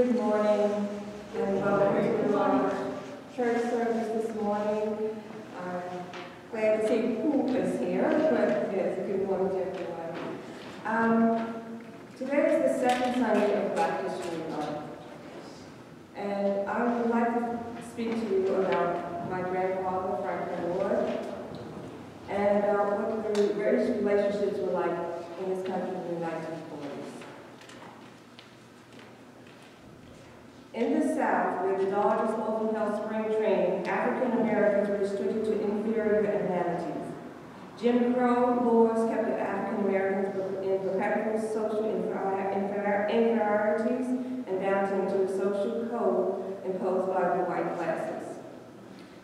Good morning and welcome to our church service this morning. I'm glad to see who is here, but yes, good morning to everyone. Um, today is the second Sunday of Black History Month. And I would like to speak to you about my grandfather, Franklin Ward, and about what the various relationships were like in this country in the 1940s. In the South, where the Dodgers often held spring training, African Americans were restricted to inferior amenities. Jim Crow laws kept the African Americans in perpetual social inferi- inferi- inferiorities and bound them to a social code imposed by the white classes.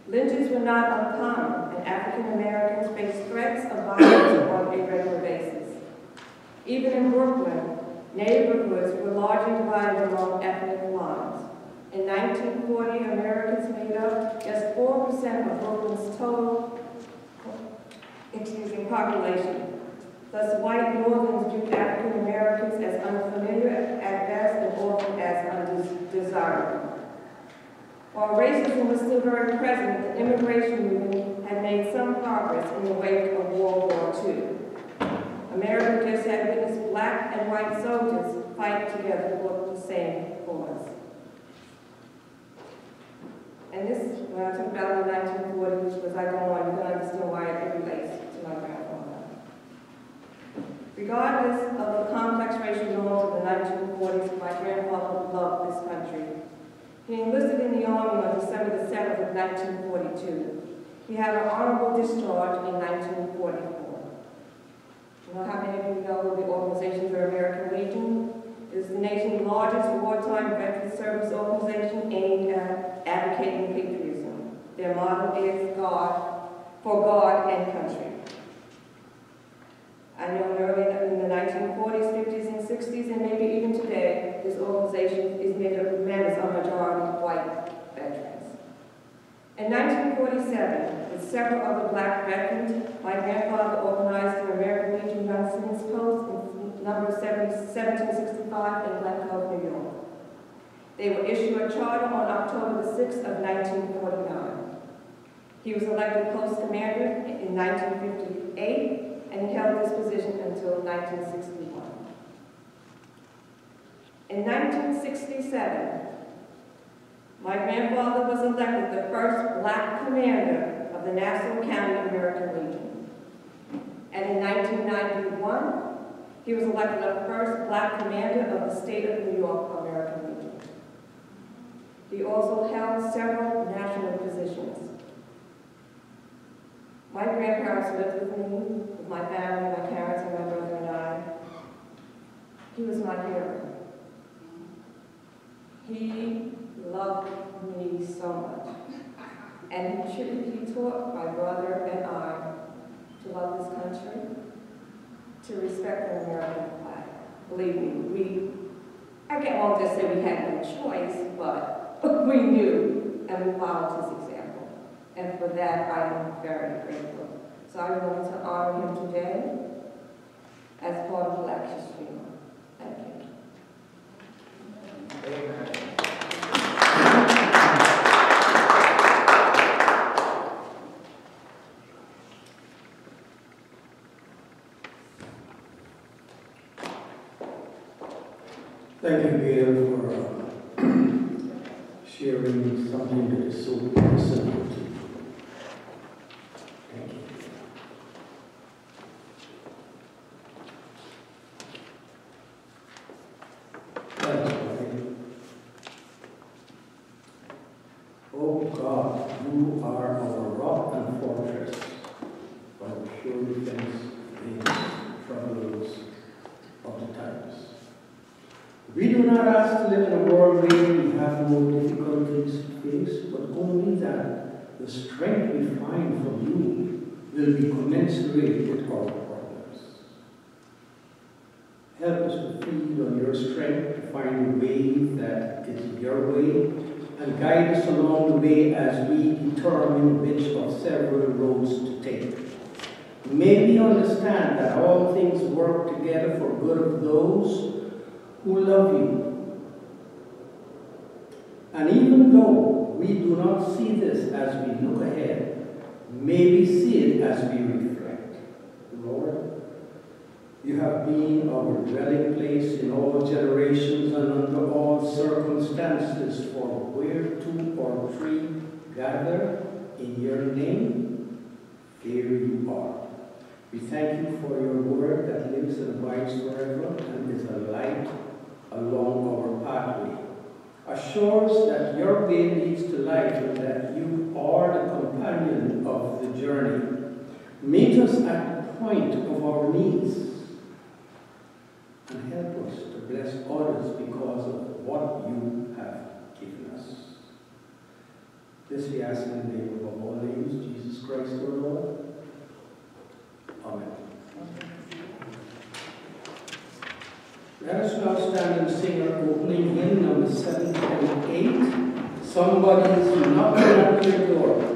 Lynchings were not uncommon, and African Americans faced threats of violence on a regular basis. Even in Brooklyn, neighborhoods were largely divided along ethnic lines. In 1940, Americans made up just 4% of Brooklyn's total, excuse me, population. Thus, white Northerners viewed African Americans as unfamiliar at best and often as undesirable. While racism was still very present, the immigration movement had made some progress in the wake of World War II. America just had witnessed black and white soldiers fight together for the same cause. And this, when I talk about the 1940s, as I go on, you can understand why it relates to my grandfather. Regardless of the complex racial norms of the 1940s, my grandfather loved this country. He enlisted in the Army on December the 7th of 1942. He had an honorable discharge in 1944. You know how many of you know the Organization for American Legion? Is the nation's largest wartime veteran service organization aimed at advocating patriotism. Their motto is God, for God and country. I know early in the 1940s, 50s, and 60s, and maybe even today, this organization is made up of members of a majority white veterans. In 1947, with several other black veterans, my grandfather organized the American Legion Gunsmiths Post number 70, 1765 in Glen Cove, New York. They were issued a charter on October the 6th of 1949. He was elected post commander in 1958 and he held this position until 1961. In 1967, my grandfather was elected the first black commander of the Nassau County American Legion. And in 1991, he was elected the first black commander of the state of New York American Legion. He also held several national positions. My grandparents lived with me, with my family, my parents and my brother and I. He was my hero. He loved me so much. And he, he taught my brother and I to love this country, to respect the American flag. Believe me, we, I can't all just say we had no choice, but we knew and we followed his example. And for that, I am very grateful. So I want to honor him today as part of History Month. Thank you. Amen. Thank you, Gail, for uh, sharing something that is so personal to you. Thank you. Thank you. Oh God, you are our rock and fortress, our sure defense against troubles of the times. We do not ask to live in a world where we have no difficulties to face, but only that the strength we find from you will be commensurate with our problems. Help us to feed on your strength to find a way that is your way, and guide us along the way as we determine which of several roads to take. May we understand that all things work together for good of those who love you And even though we do not see this as we look ahead, may we see it as we reflect. Lord, you have been our dwelling place in all generations and under all circumstances, for where two or three gather in your name, there you are. We thank you for your word that lives and abides forever and is a light along our pathway. Assures that your way leads to light and that you are the companion of the journey. Meet us at the point of our needs and help us to bless others because of what you have given us. This we ask in the name of all names, Jesus Christ our Lord. Amen. Let us now stand and sing our opening hymn number 728. Somebody is knocking at your door.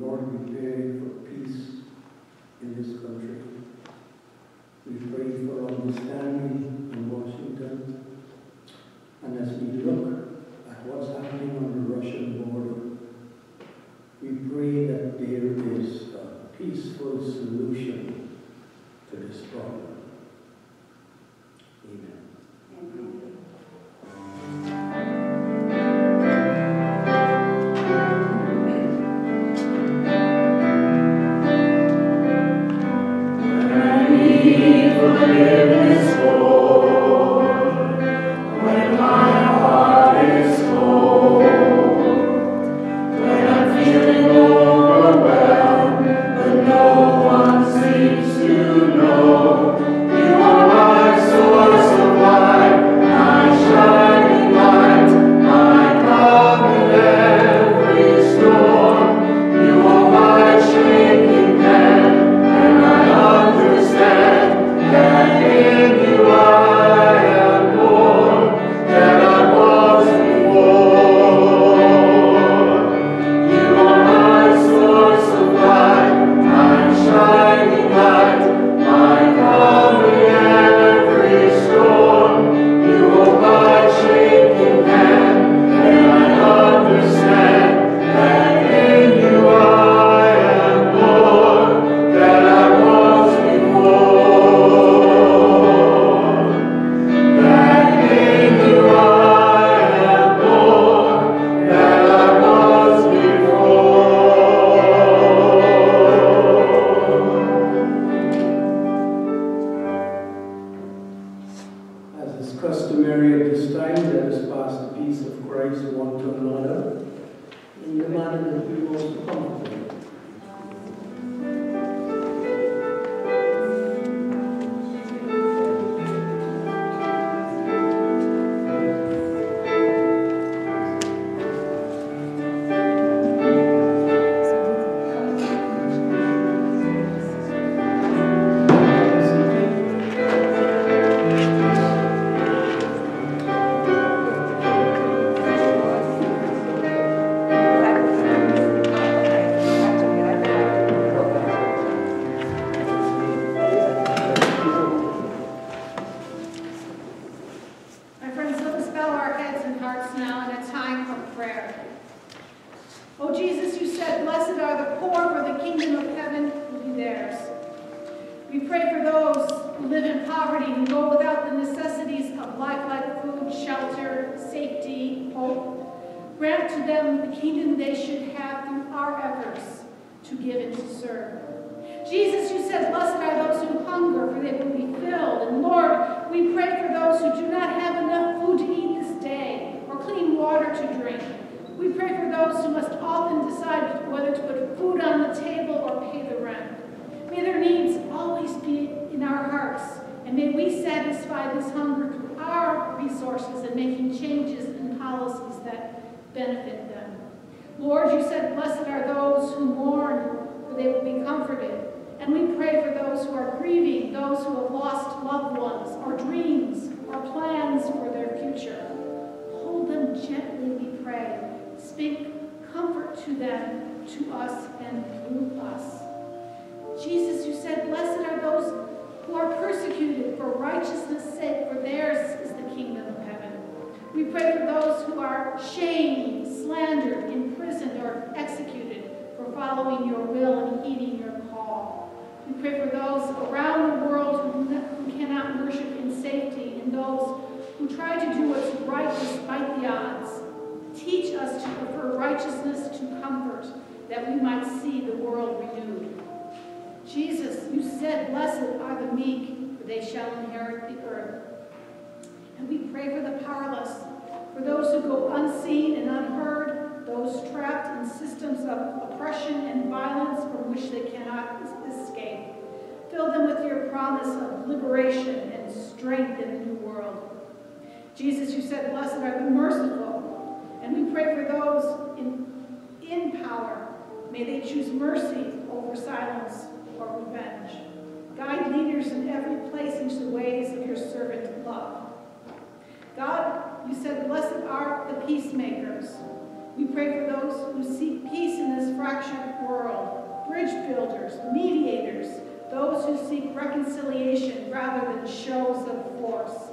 Lord, we pray for peace in this country. Benefit them. Lord, you said, Blessed are those who mourn, for they will be comforted. And we pray for those who are grieving, those who have lost loved ones, or dreams, or plans for their future. Hold them gently, we pray. Speak comfort to them, to us, and through us. Jesus, you said, Blessed are those who are persecuted for righteousness' sake, for theirs is the kingdom. We pray for those who are shamed, slandered, imprisoned, or executed for following your will and heeding your call. We pray for those around the world who, cannot worship in safety and those who try to do what's right despite the odds. Teach us to prefer righteousness to comfort, that we might see the world renewed. Jesus, you said, Blessed are the meek, for they shall inherit the earth. And we pray for the powerless, for those who go unseen and unheard, those trapped in systems of oppression and violence from which they cannot escape. Fill them with your promise of liberation and strength in a new world. Jesus, you said, Blessed are the merciful. And we pray for those in, in power. May they choose mercy over silence or revenge. Guide leaders in every place into the ways of your servant love. God, you said, Blessed are the peacemakers. We pray for those who seek peace in this fractured world, bridge builders, mediators, those who seek reconciliation rather than shows of force.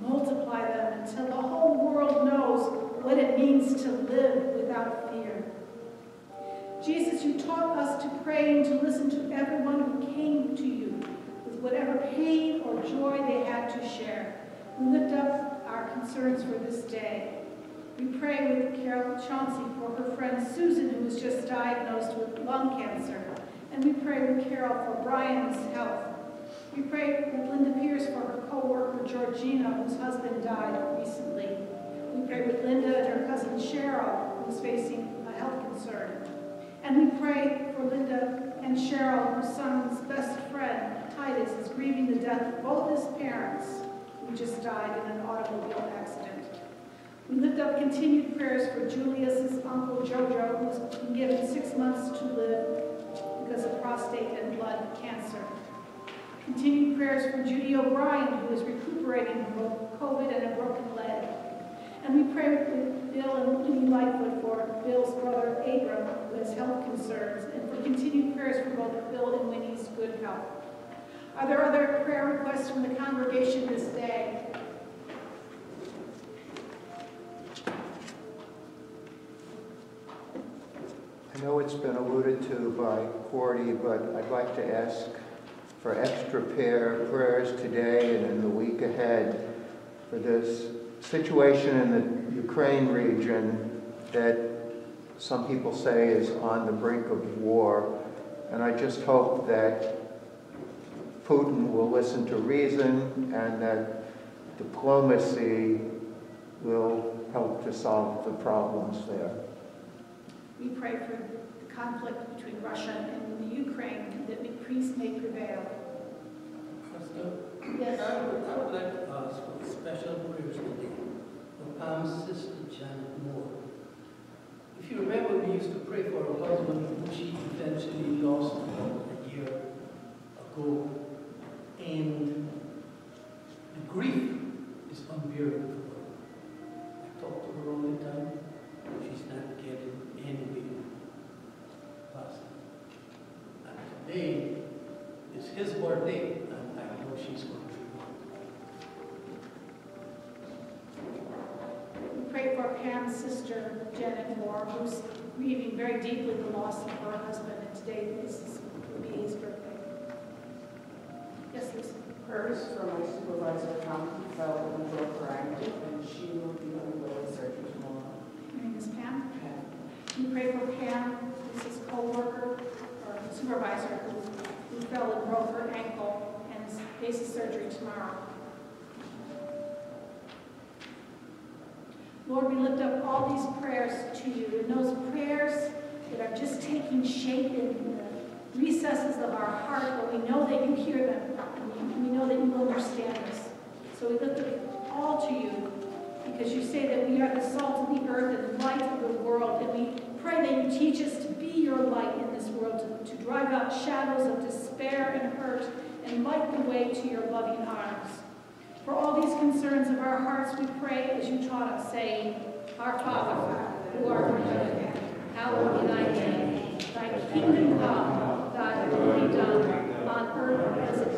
Multiply them until the whole world knows what it means to live without fear. Jesus, you taught us to pray and to listen to everyone who came to you with whatever pain or joy they had to share. We lift up concerns for this day. We pray with Carol Chauncey for her friend Susan, who was just diagnosed with lung cancer. And we pray with Carol for Brian's health. We pray with Linda Pierce for her co-worker Georgina, whose husband died recently. We pray with Linda and her cousin Cheryl, who's facing a health concern. And we pray for Linda and Cheryl, her son's best friend, Titus, is grieving the death of both his parents, who just died in an automobile accident. We lift up continued prayers for Julius's uncle Jojo, who's been given six months to live because of prostate and blood cancer. Continued prayers for Judy O'Brien, who is recuperating from COVID and a broken leg. And we pray with Bill and Louie Lightfoot for Bill's brother Abram, who has health concerns, and for continued prayers for both Bill and Winnie's good health. Are there other prayer requests from the congregation this day? I know it's been alluded to by Cordy, but I'd like to ask for extra prayer, prayers today and in the week ahead for this situation in the Ukraine region that some people say is on the brink of war. And I just hope that Putin will listen to reason and that diplomacy will help to solve the problems there. We pray for the conflict between Russia and the Ukraine, that peace may prevail. Pastor, Yes. I would, I would like to ask for special prayers today for Pam's sister Janet Moore. If you remember, we used to pray for her husband, who she eventually lost a year ago. And the grief is unbearable. I talk to her all the time. She's not getting anywhere. Pastor. And today is his birthday, and I know she's going to be. We pray for Pam's sister, Janet Moore, who's grieving very deeply the loss of her husband, and today is, will be his birthday. Yes, Prayers for my supervisor, Tom Fell, broke her ankle, and she will be undergoing surgery tomorrow. Your name is Pam? Pam. We pray for Pam, Lisa's co-worker, or supervisor, who, who fell and broke her ankle and faces surgery tomorrow. Lord, we lift up all these prayers to you, and those prayers that are just taking shape in the recesses of our heart, but we know that you hear them, and we- know that you understand us. So we lift it all to you, because you say that we are the salt of the earth and the light of the world, and we pray that you teach us to be your light in this world, to, to drive out shadows of despair and hurt, and light the way to your loving arms. For all these concerns of our hearts, we pray as you taught us, saying, Our Father, who art in heaven, hallowed be thy name. Thy kingdom come, thy will be done, on earth as it is.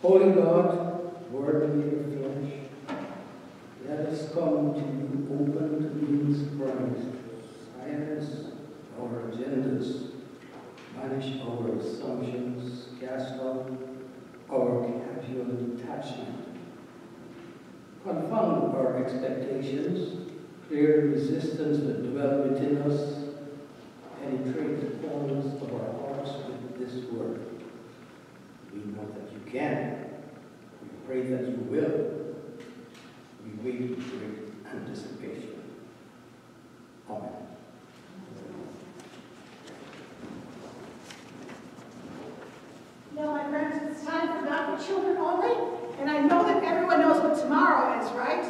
Holy God, Word of flesh, let us come to you open to these Christ. Silence our agendas, banish our assumptions, cast out our casual attachment. Confound our expectations, clear resistance that dwell within us, penetrate the corners of our hearts with this word. We know that you can. We pray that you will. We wait with great anticipation. Amen. Now, my friends, it's time for Dr. Children only, and I know that everyone knows what tomorrow is, right?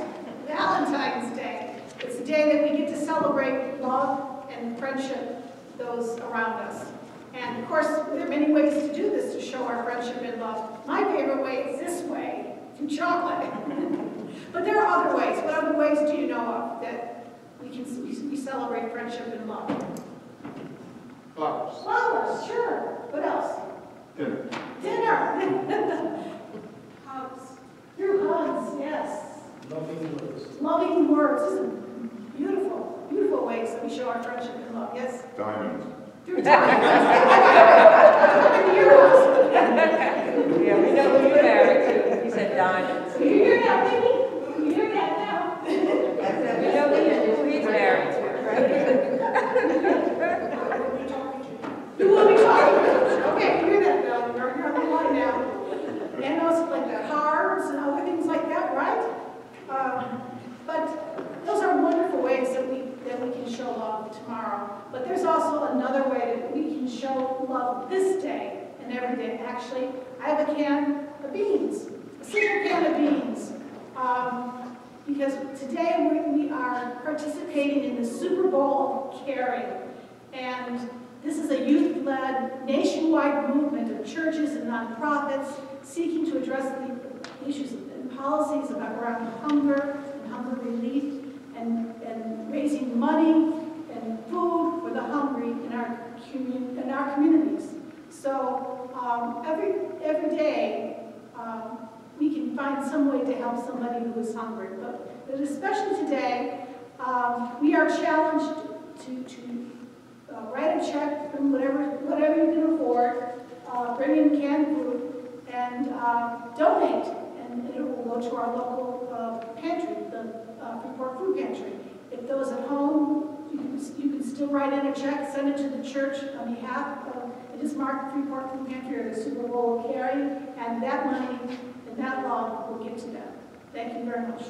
Valentine's Day. It's the day that we get to celebrate love and friendship those around us. And of course, there are many ways to do this to show our friendship and love. My favorite way is this way, through chocolate. but there are other ways. What other ways do you know of that we can we celebrate friendship and love? Flowers. Flowers, sure. What else? Dinner. Dinner. Hugs. Through hugs, yes. Loving words. Loving words. These are beautiful, beautiful ways that we show our friendship and love. Yes? Diamonds. To. Yeah, we know who you're married to. He said diamonds. You hear that, baby? You hear that now? We know who he's married to, You will be talking about Okay, you hear that, Bill? You're, on the line now. And also like the cards and other things like that, right? Um, But those are wonderful ways that we, that love tomorrow. But there's also another way that we can show love this day and every day. Actually, I have a can of beans, a single can of beans. Um, Because today we, are participating in the Super Bowl of caring. And this is a youth-led nationwide movement of churches and nonprofits seeking to address the issues and policies about hunger and hunger relief and, and raising money food for the hungry in our, in our communities. So um, every, every day, um, we can find some way to help somebody who is hungry. But, but especially today, um, we are challenged to, to uh, write a check from whatever, whatever you can afford, uh, bring in canned food, and uh, donate. And it will go to our local uh, pantry, the uh, Freeport Food Pantry. If those at home, you can, still write in a check, send it to the church on behalf of, it is marked Freeport Food Pantry or the Super Bowl of Caring, and that money and that love will get to them. Thank you very much.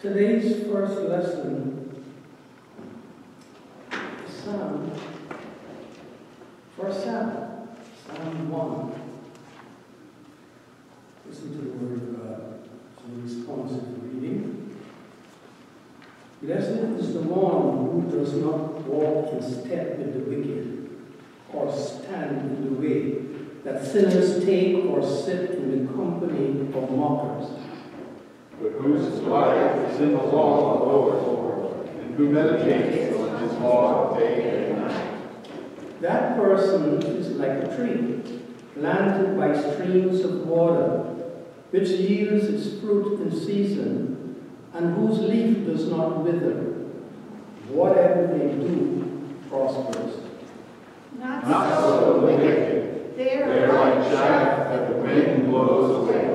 Today's first lesson Psalm, first Psalm, Psalm 1. Listen to the word of God. It's responsive reading. Blessed is the one who does not walk in step with the wicked, or stand in the way that sinners take, or sit in the company of mockers But whose life is in the law of the Lord, and who meditates day and night. That person is like a tree planted by streams of water, which yields its fruit in season, and whose leaf does not wither. Whatever they do prospers. Not Not so. so the wicked. They are like chaff that the wind blows away.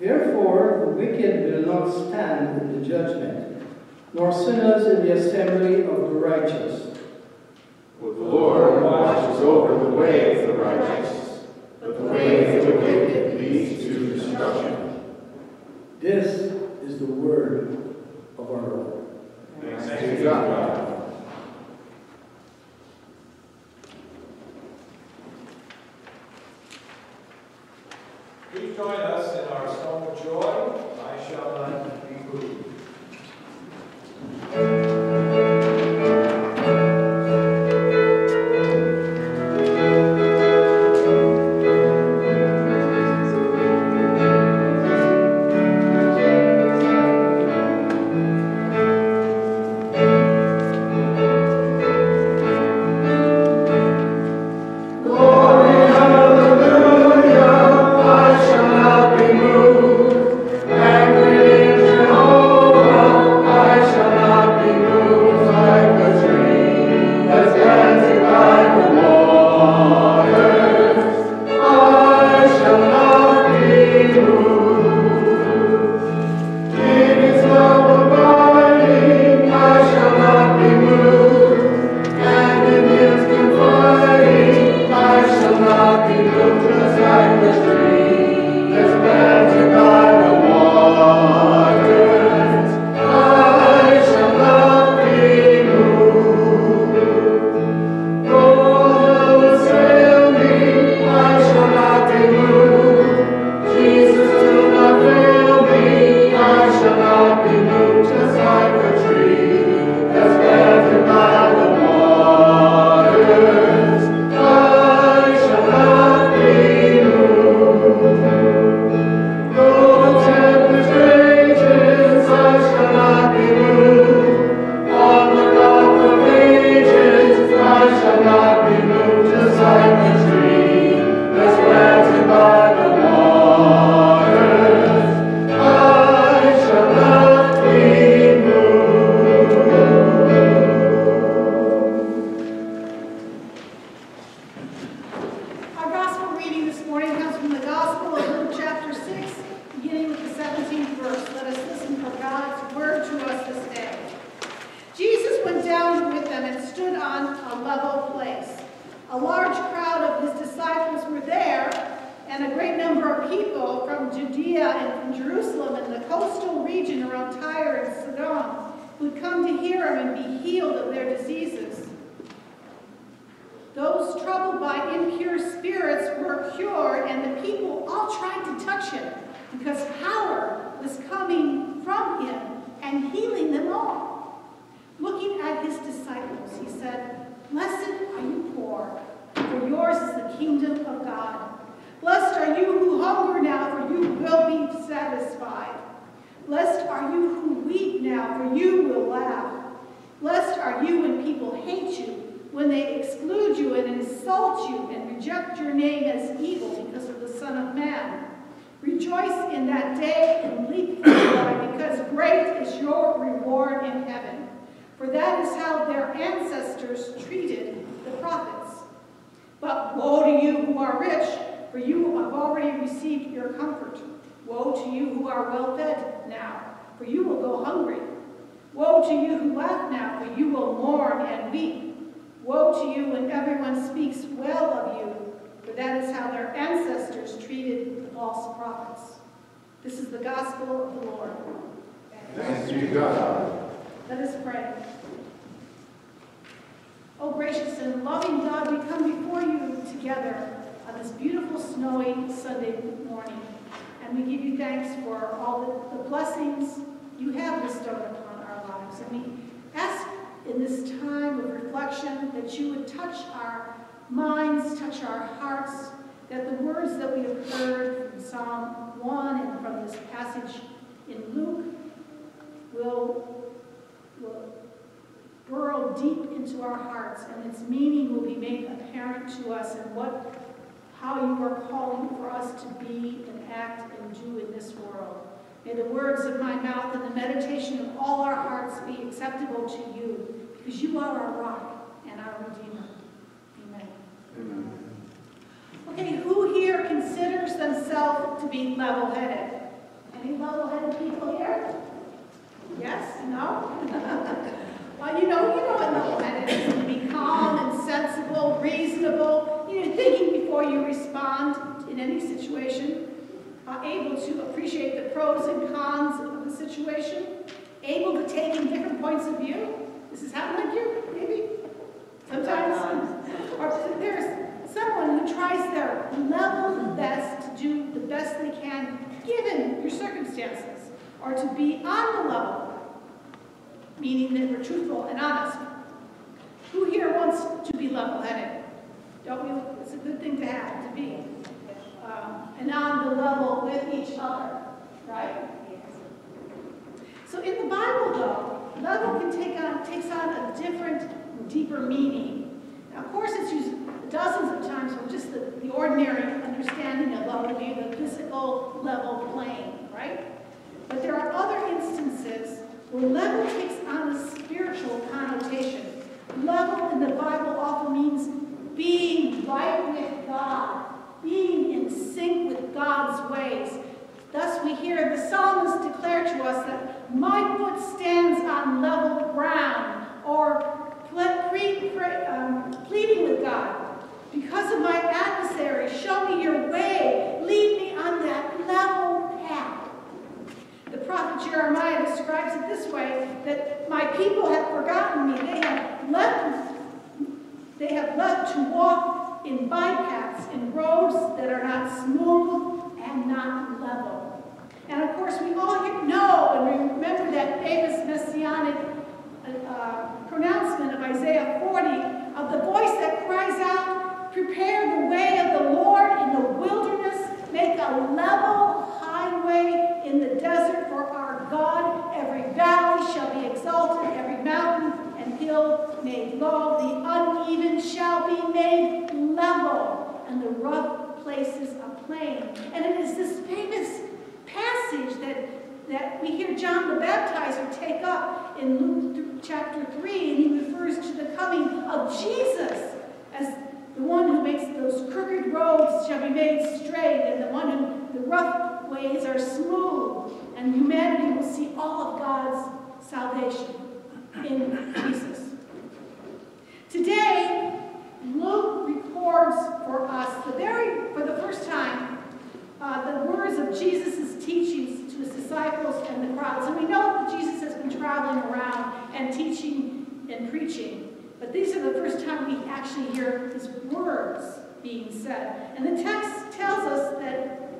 Therefore, the wicked will not stand in the judgment, nor sinners in the assembly of the righteous. For the Lord watches over the way of the righteous, but the way of the wicked leads to destruction. This is the word of our Lord. Thanks be to God. Ancestors treated the prophets. But woe to you who are rich, for you have already received your comfort. Woe to you who are well fed now, for you will go hungry. Woe to you who laugh now, for you will mourn and weep. Woe to you when everyone speaks well of you, for that is how their ancestors treated the false prophets. This is the gospel of the Lord. Thanks be to God. Let us pray. Oh, gracious and loving God, we come before you together on this beautiful snowy Sunday morning. And we give you thanks for all the, the blessings you have bestowed upon our lives. And we ask in this time of reflection that you would touch our minds, touch our hearts, that the words that we have heard from Psalm 1 and from this passage in Luke will, will our hearts, and its meaning will be made apparent to us and what, how you are calling for us to be and act and do in this world. May the words of my mouth and the meditation of all our hearts be acceptable to you, because you are our rock and our Redeemer. Amen. Amen. Okay, who here considers themselves to be level-headed? Any level-headed people here? Yes? No? well, you know, you know what level-headed is. To be calm and sensible, reasonable, you know, thinking before you respond in any situation, uh, able to appreciate the pros and cons of the situation, able to take in different points of view. This is happening like you, maybe? Sometimes. Or there's someone who tries their level best to do the best they can given your circumstances, or to be on the level, meaning that we're truthful and honest. Who here wants to be level-headed? Don't we? It's a good thing to have, to be. Um, and on the level with each other, right? So in the Bible, though, level can take on takes on a different, deeper meaning. Now, of course, it's used dozens of times for just the, the ordinary understanding of level, being the physical level plane, right? But there are other instances where level takes on a spiritual connotation. Level in the Bible often means being right with God, being in sync with God's ways. Thus, we hear the psalmist declare to us that my foot stands on level ground, or pre, pre, um, pleading with God. Because of my adversary, show me your way. Lead me on that level prophet Jeremiah describes it this way, that my people have forgotten me. They have left, they have left to walk in bypaths, in roads that are not smooth and not level. And of course, we all know and remember that famous messianic uh, pronouncement of Isaiah 40 of the voice that cries out, Prepare the way of the Lord in the wilderness, make a level highway in the desert for our God. Every valley shall be exalted, every mountain and hill made low. The uneven shall be made level, and the rough places a plain. And it is this famous passage that that we hear John the Baptizer take up in Luke chapter 3, and he refers to the coming of Jesus as the one who makes those crooked roads shall be made straight, and the one who the rough ways are smooth, and humanity will see all of God's salvation in Jesus. Today, Luke records for us the very, for the first time, uh, the words of Jesus' teachings to his disciples and the crowds. And we know that Jesus has been traveling around and teaching and preaching. But these are the first time we actually hear his words being said. And the text tells us that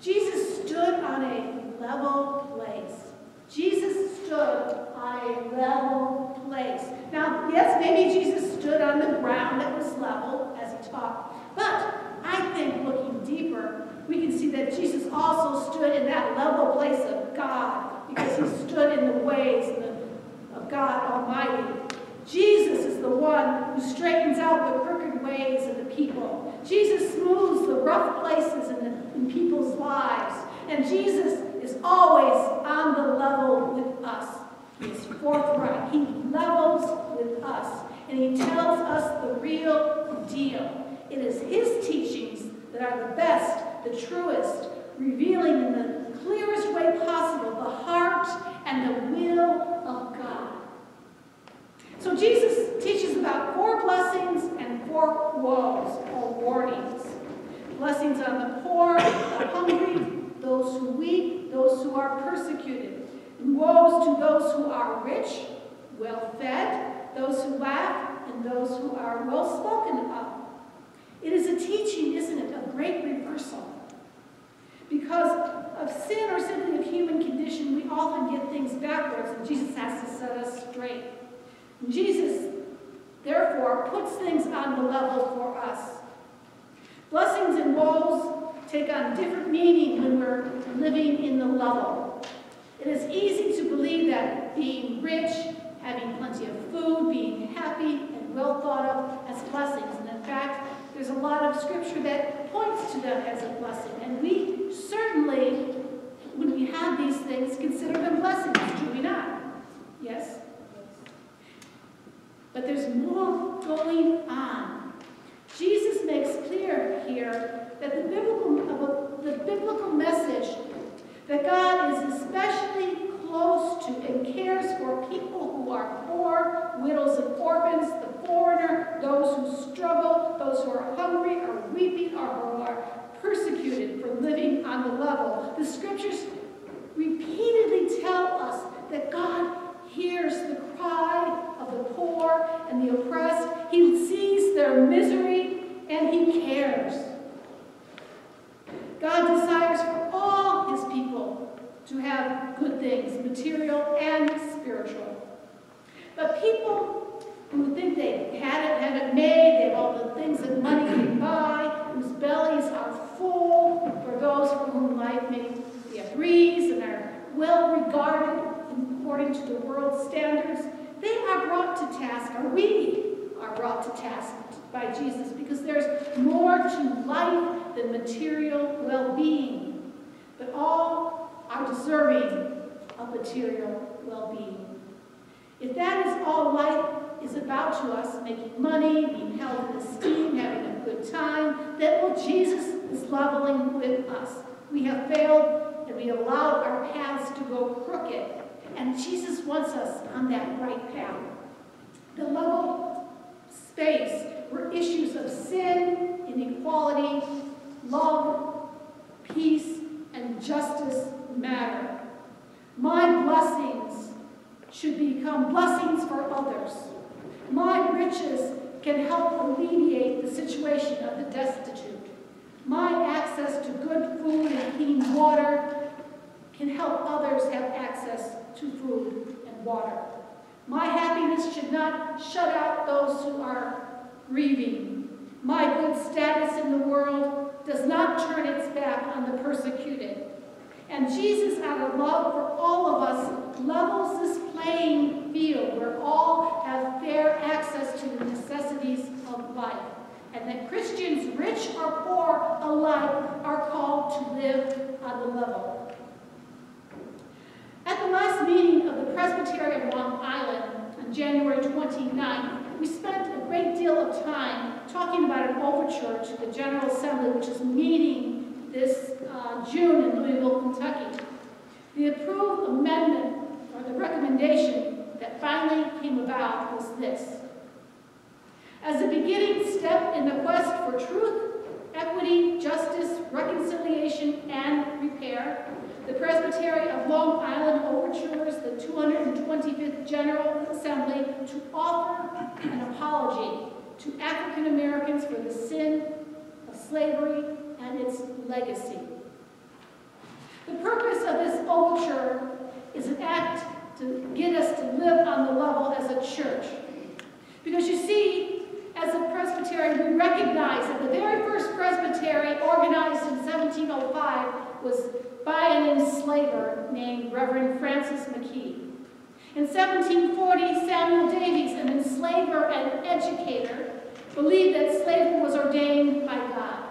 Jesus stood on a level place. Jesus stood on a level place. Now, yes, maybe Jesus stood on the ground that was level as he taught. But I think looking deeper, we can see that Jesus also stood in that level place of God because he stood in the ways of God Almighty. Jesus is the one who straightens out the crooked ways of the people. Jesus smooths the rough places in, the, in people's lives. And Jesus is always on the level with us. He is forthright. He levels with us. And he tells us the real deal. It is his teachings that are the best, the truest, revealing in the clearest way possible the heart and the will of God. So Jesus teaches about four blessings and four woes or warnings. Blessings on the poor, the hungry, those who weep, those who are persecuted. And woes to those who are rich, well fed, those who laugh, and those who are well spoken of. It is a teaching, isn't it? A great reversal. Because of sin or simply of human condition, we often get things backwards, and Jesus has to set us straight. Jesus, therefore, puts things on the level for us. Blessings and woes take on different meaning when we're living in the level. It is easy to believe that being rich, having plenty of food, being happy, and well thought of as blessings. And in fact, there's a lot of scripture that points to them as a blessing. And we certainly, when we have these things, consider them blessings, do we not? Yes? But there's more going on. Jesus makes clear here that the biblical, the biblical message that God is especially close to and cares for people who are poor, widows and orphans, the foreigner, those who struggle, those who are hungry or weeping or who are persecuted for living on the level. The scriptures repeatedly tell us that God hears the cry the poor and the oppressed. He sees their misery and he cares. God desires for all his people to have good things, material and spiritual. But people who think they had it, have it made, they have all the things that money can buy, whose bellies are full, for those for whom life may be a breeze and are well regarded according to the world's standards, they are brought to task, or we are brought to task by Jesus, because there's more to life than material well-being. But all are deserving of material well-being. If that is all life is about to us, making money, being held in esteem, having a good time, then well, Jesus is leveling with us. We have failed and we allowed our paths to go crooked. And Jesus wants us on that right path. The level space where issues of sin, inequality, love, peace, and justice matter. My blessings should become blessings for others. My riches can help alleviate the situation of the destitute. My access to good food and clean water can help others have access to food and water. My happiness should not shut out those who are grieving. My good status in the world does not turn its back on the persecuted. And Jesus, out of love for all of us, levels this playing field where all have fair access to the necessities of life. And that Christians, rich or poor alike, are called to live on the level. At the last meeting of the Presbytery of Long Island on January 29th, we spent a great deal of time talking about an overture to the General Assembly, which is meeting this uh, June in Louisville, Kentucky. The approved amendment, or the recommendation that finally came about was this. As a beginning step in the quest for truth, equity, justice, reconciliation, and repair, the Presbytery of Long Island overtures the 225th General Assembly to offer an apology to African Americans for the sin of slavery and its legacy. The purpose of this overture is an act to get us to live on the level as a church. Because you see, as a presbytery, we recognize that the very first presbytery organized in 1705 was by an enslaver named Reverend Francis Makemie. In 1740, Samuel Davies, an enslaver and educator, believed that slavery was ordained by God.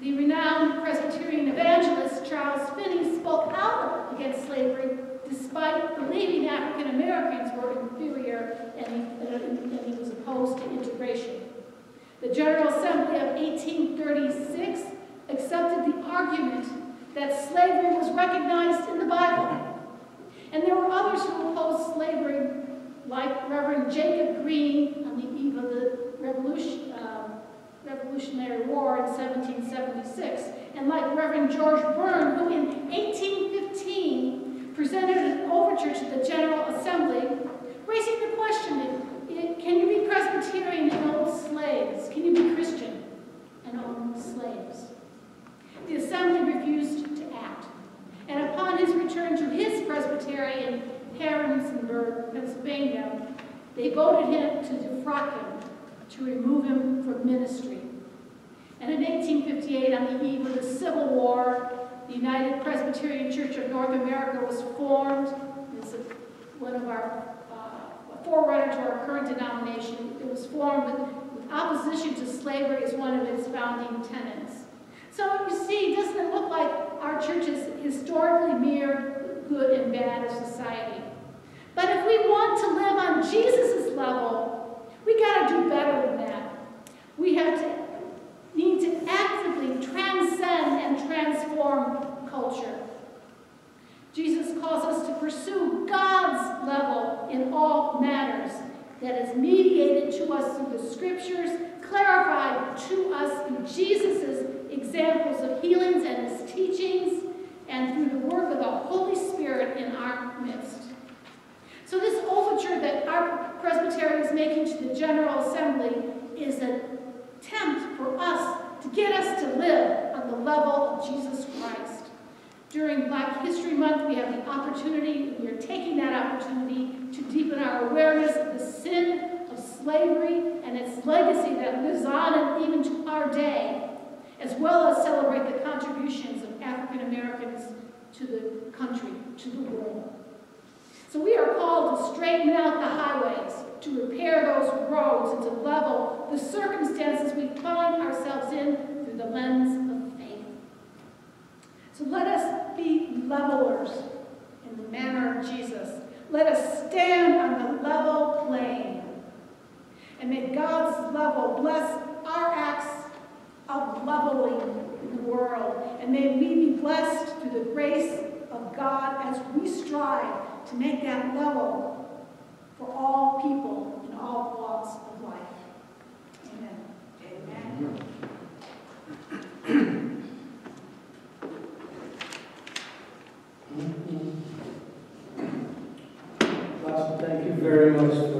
The renowned Presbyterian evangelist Charles Finney spoke out against slavery despite believing African Americans were inferior and he, and he was opposed to integration. The General Assembly of 1836 accepted the argument that slavery was recognized in the Bible. And there were others who opposed slavery, like Reverend Jacob Green on the eve of the Revolution, uh, Revolutionary War in 1776, and like Reverend George Bourne, who in 1815 presented an overture to the General Assembly, raising the question, can you be Presbyterian and own slaves? Can you be Christian and own slaves? The Assembly refused to act, and upon his return to his presbytery in Harrisonburg, Pennsylvania, they voted him to defrock him to remove him from ministry. And in 1858, on the eve of the Civil War, the United Presbyterian Church of North America was formed. It's one of our uh, forerunners prior to our current denomination. It was formed with, with opposition to slavery as one of its founding tenets. So you see, doesn't it look like our church has historically mirrored good and bad of society? But if we want to live on Jesus' level, we got to do better than that. We have to need to actively transcend and transform culture. Jesus calls us to pursue God's level in all matters that is mediated to us through the scriptures, clarified to us through Jesus' examples of healings and his teachings, and through the work of the Holy Spirit in our midst. So this overture that our presbytery is making to the General Assembly is an attempt for us to get us to live on the level of Jesus Christ. During Black History Month, we have the opportunity, and we are taking that opportunity to deepen our awareness of the sin of slavery and its legacy that lives on and even to our day, as well as celebrate the contributions of African Americans to the country, to the world. So we are called to straighten out the highways, to repair those roads, and to level the circumstances we find ourselves in through the lens of faith. So let us be levelers in the manner of Jesus. Let us stand on the level plane. And may God's level bless our acts of leveling the world. And may we be blessed through the grace of God as we strive to make that level for all people in all walks of life. Amen. Amen. Thank you very much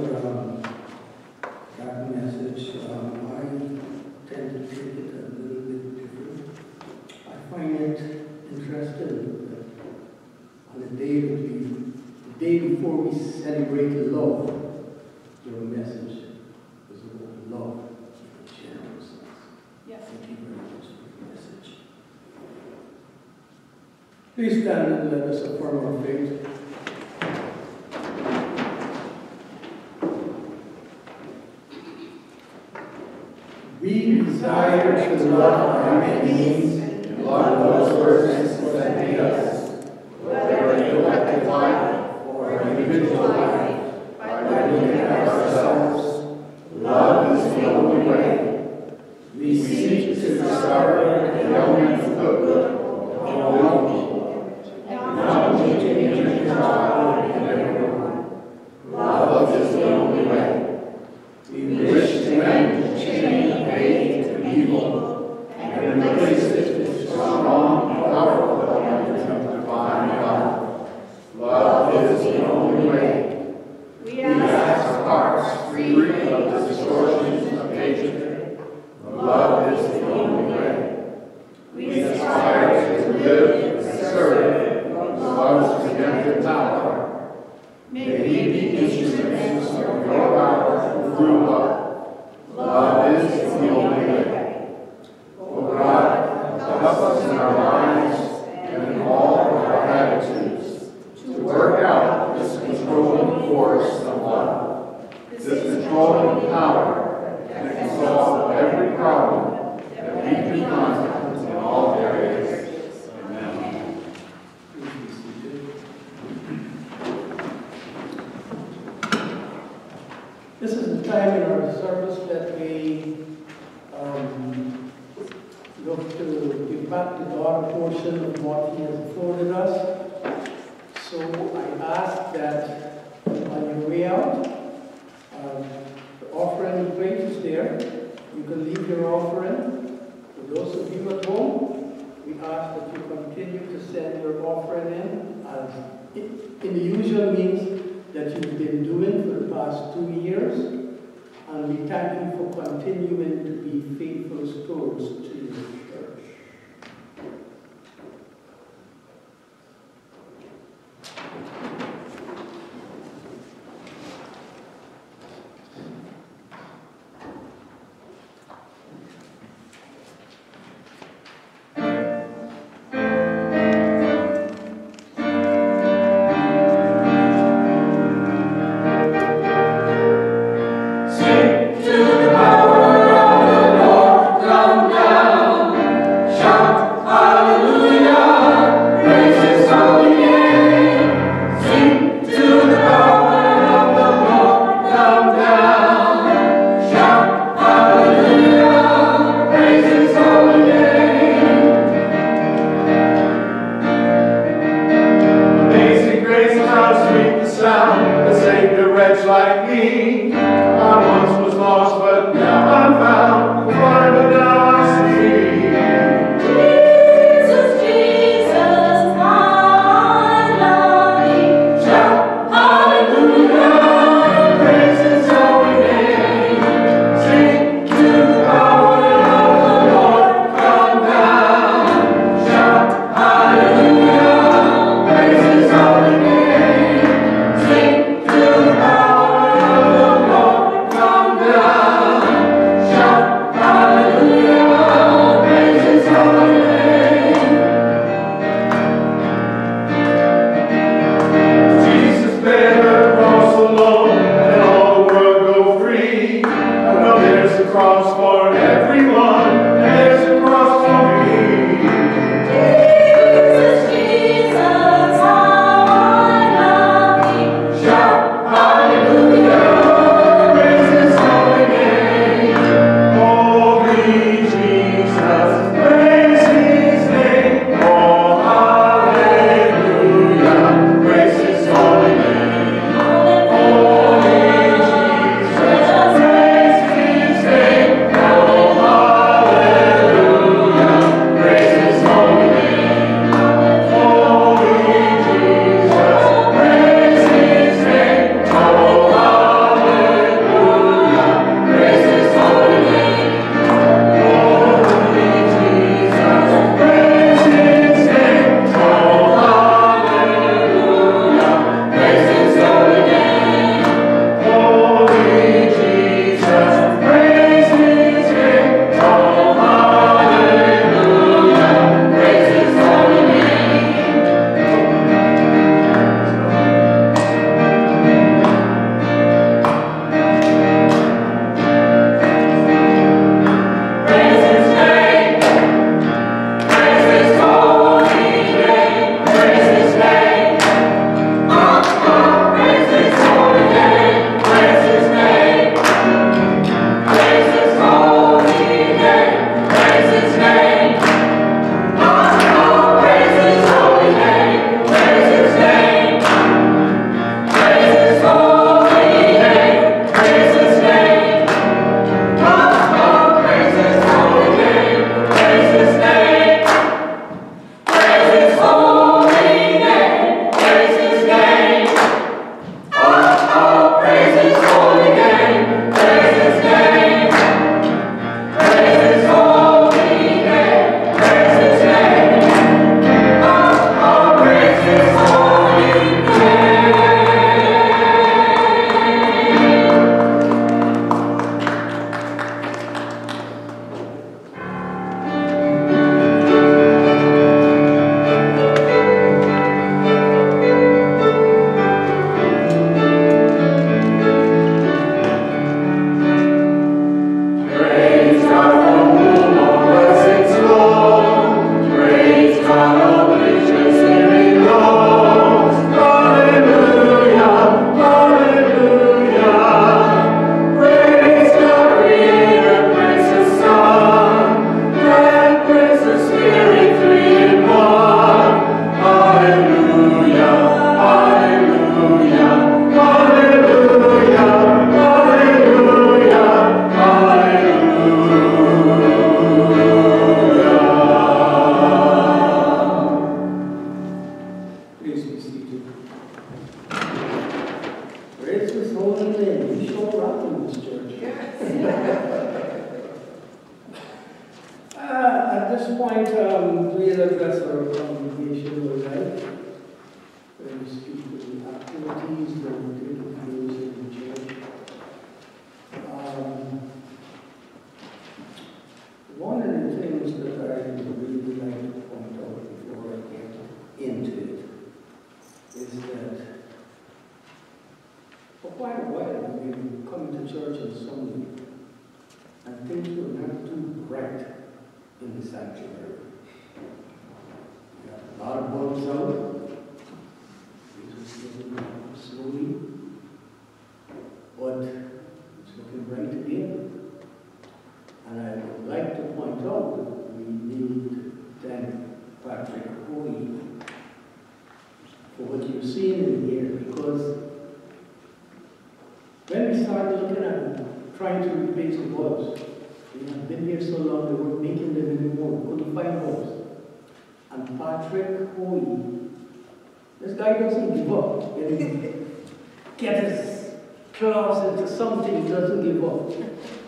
up. Get his claws into something, doesn't give up.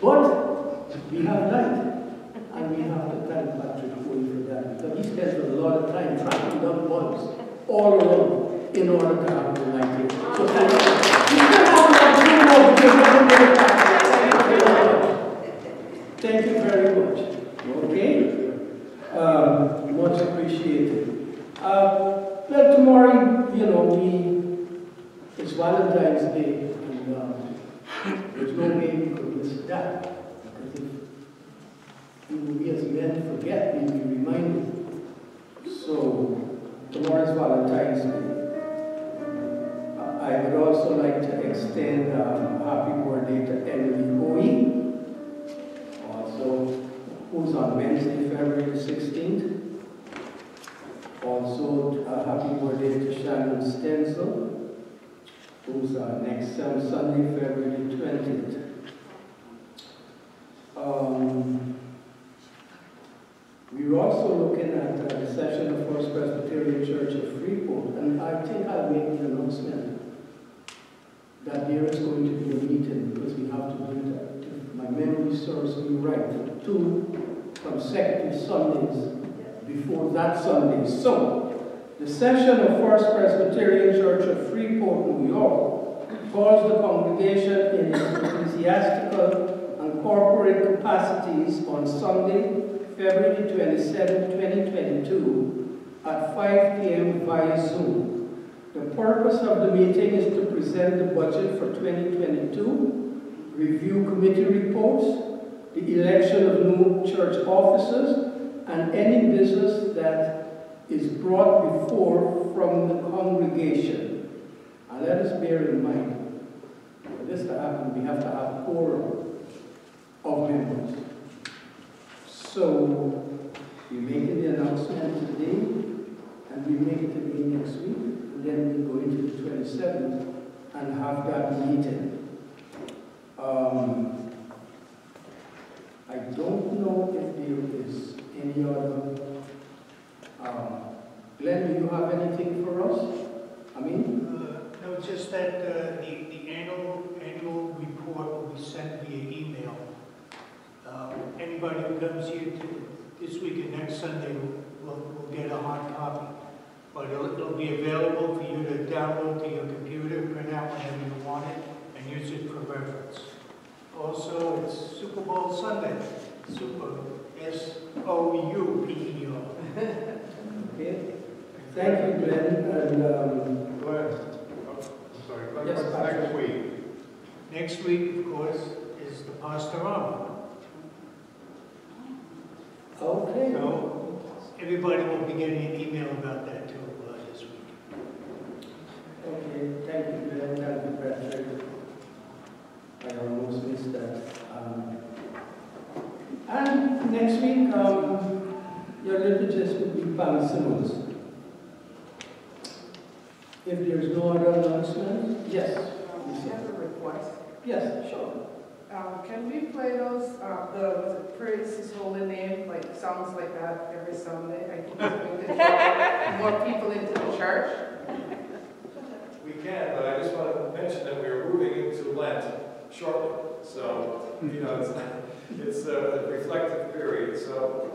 But we have light, and we have to thank Patrick Hoey for that, because he spends a lot of time tracking down bulbs all around in order to have the light here. So thank you. You can have that, you know, because you haven't been back. Thank you very much. Thank you very much. Okay? Um, much appreciated. Uh, well, tomorrow, you know, we, it's Valentine's Day, and um, there's no way we could miss that. Because if even we as men forget, we'll be reminded. So, tomorrow is Valentine's Day. I would also like to extend um, happy birthday to Emily Hoey, also, who's on Wednesday, February the 16th. Also, happy birthday to Shannon Stenzel, who's uh, next Sunday, February 20th. Um, also looking at the session of First Presbyterian Church of Freeport, and I think I made the announcement that there is going to be a meeting because we have to do that. My memory serves me right, two consecutive Sundays before that Sunday. So, the session of First Presbyterian Church of Freeport, New York, calls the congregation in its ecclesiastical and corporate capacities on Sunday, February 27, 2022, at 5 p.m. via Zoom. The purpose of the meeting is to present the budget for 2022, review committee reports, the election of new church officers, and any business that is brought before from the congregation. And let us bear in mind, for this to happen, we have to have quorum of members. So, we make the announcement today, and we make it again next week, and then we go into the 27th and have that meeting. Um, I don't know if there is any other, um, Glenn, do you have anything for us? I mean, Uh, No, just that uh, the the annual, annual report will be sent via Anybody who comes here to, this week and next Sunday will, will get a hard copy. But it'll, it'll be available for you to download to your computer, print out whenever you want it, and use it for reference. Also, it's Super Bowl Sunday, Super, S-O-U-P-E-R. okay. Thank you, Glenn, and, um, Glenn, oh, sorry, Glenn, Yes, next week? Next week, of course, is the Pastorama. Okay. So, everybody will be getting an email about that too, uh, this week. Okay, thank you, Glenn, thank you, Patrick. I almost missed that. Um, And next week, um, your liturgist will be Pam Simmons. If there's no other announcement, yes, I have a request. yes, sure. Um, can we play those, uh, the, was it praise his holy name, like songs like that every Sunday? I think it's more people into the church. We can, but I just want to mention that we are moving into Lent shortly. So, you know, it's, it's a reflective period, so,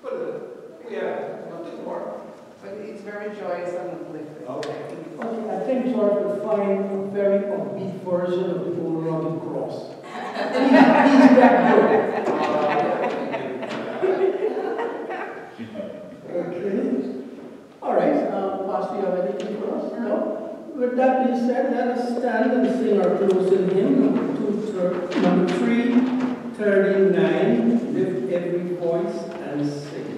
but uh, have, we'll more. But it's very joyous and uplifting. Okay. Okay, I think George would find a very upbeat version of the old rugged cross. He's, he's that good. Okay. All right, um, Pastor, you have anything for us? No? With that being said, let us stand and sing our closing hymn, number two, thir- number three, thirty-nine, lift every voice and sing.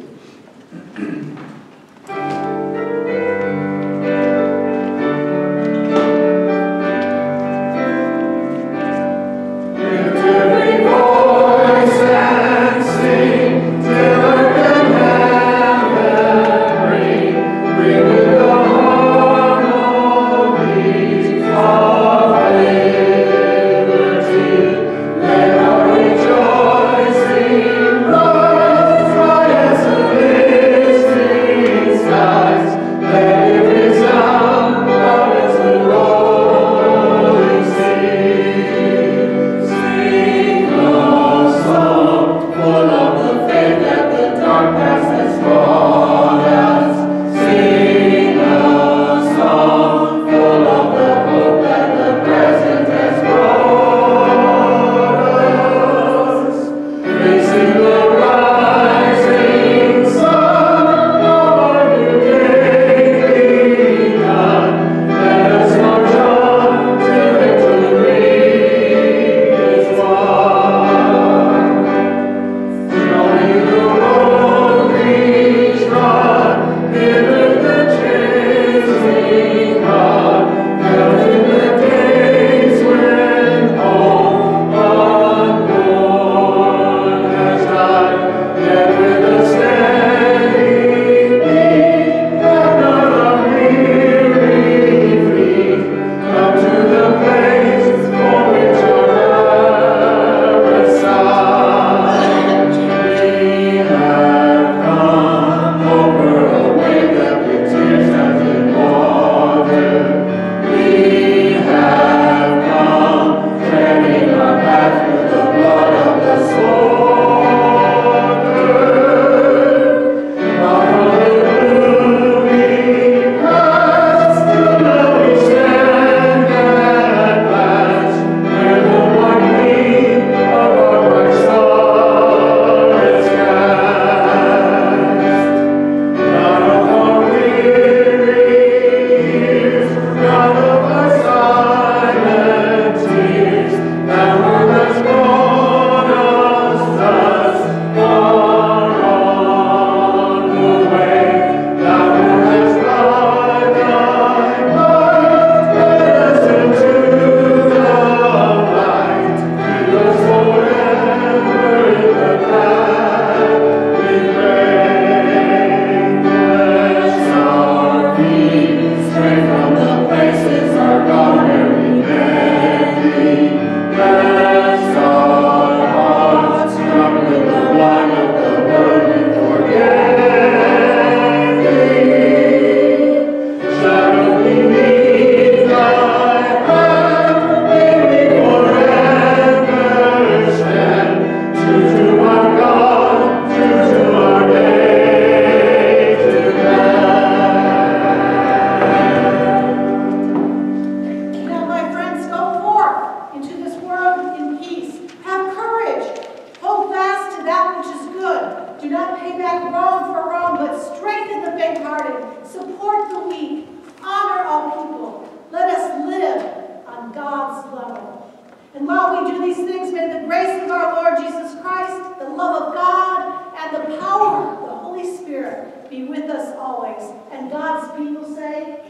hath wrong for wrong, but strengthen the faint-hearted, support the weak, honor all people. Let us live on God's level. And while we do these things, may the grace of our Lord Jesus Christ, the love of God, and the power of the Holy Spirit be with us always. And God's people say,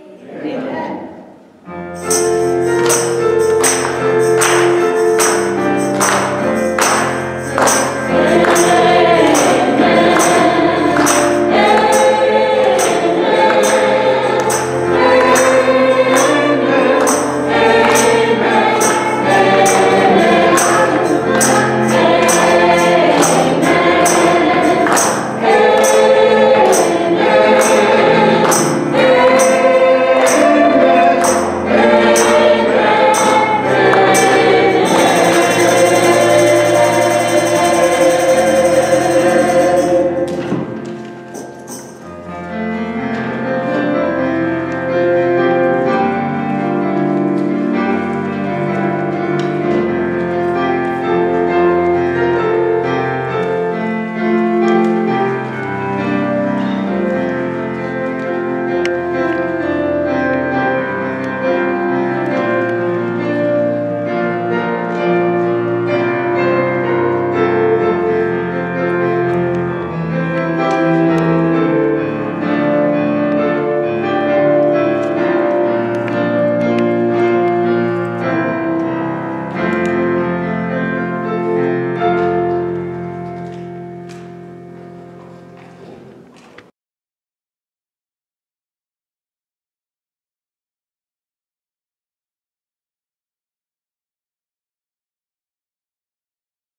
Amen. Amen.